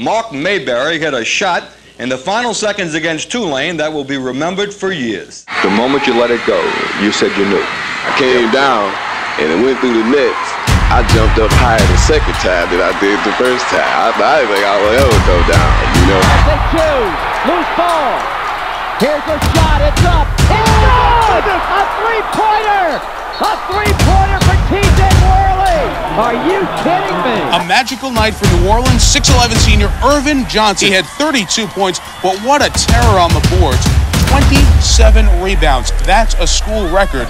Mark Mayberry hit a shot in the final seconds against Tulane that will be remembered for years. The moment you let it go, you said you knew. I came down and it went through the nets. I jumped up higher the second time than I did the first time. I, I didn't think I would ever go down, you know. They choose. Loose ball. Here's a shot. It's up. It's oh, good! A three-pointer! A three-pointer for TJ Worley! Are you kidding me? A magical night for New Orleans. 6'11 senior Ervin Johnson. He had 32 points, but what a terror on the boards. 27 rebounds. That's a school record.